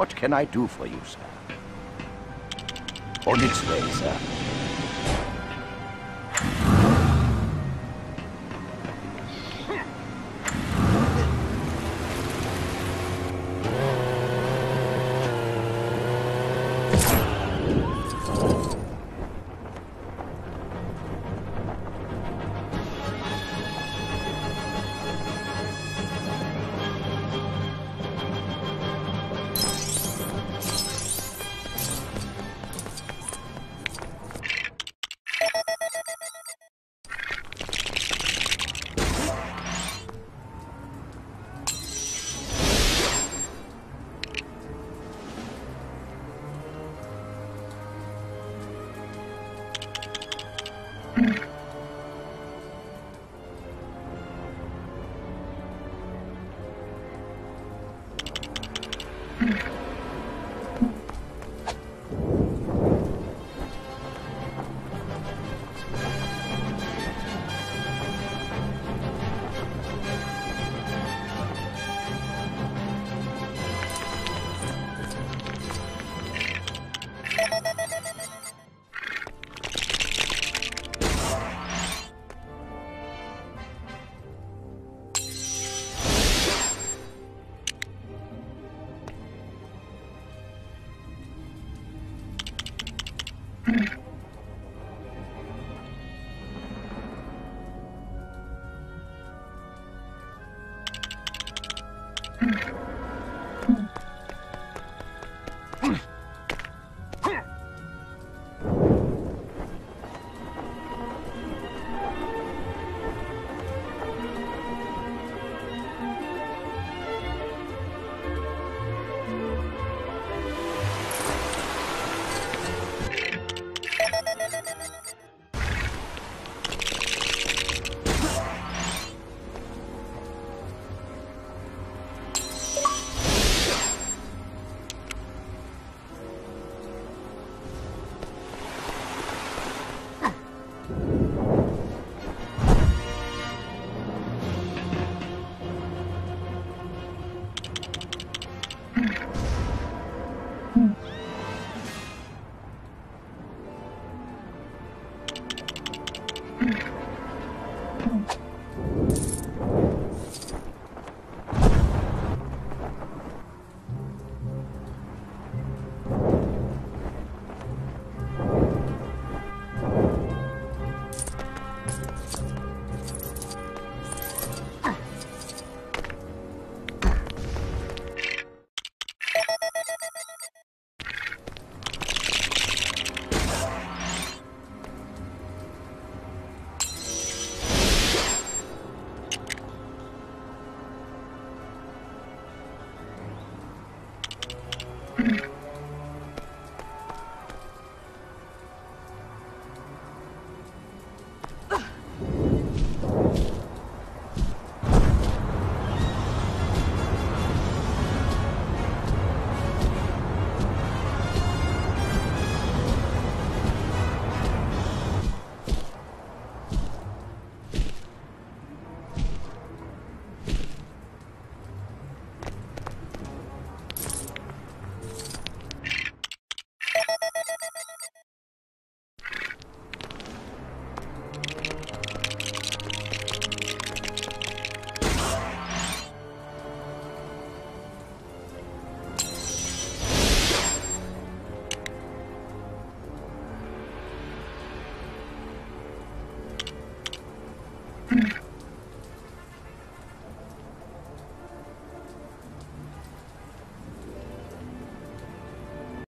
What can I do for you, sir? On its way, sir. Mm-hmm.